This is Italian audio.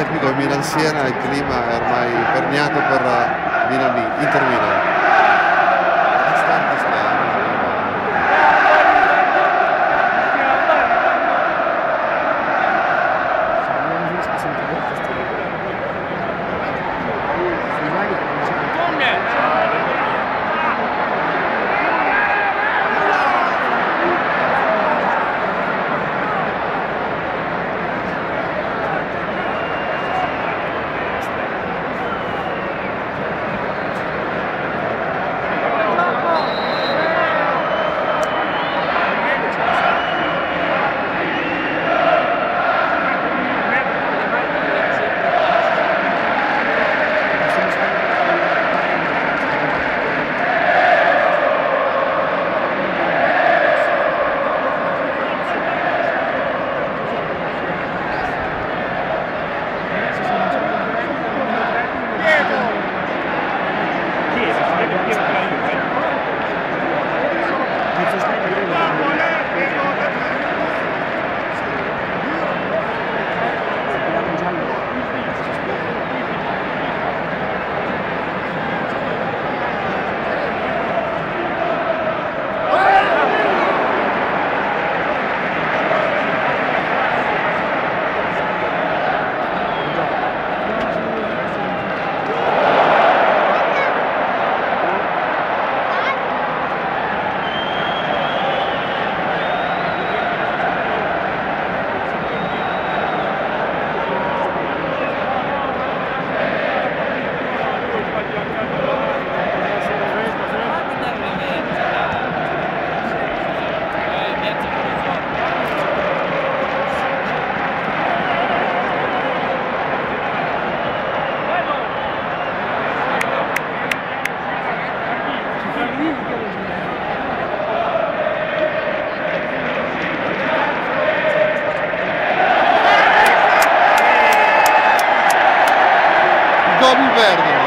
ormai qui con Milan Siena il clima è ormai perniato per Milan Inter Milan verde.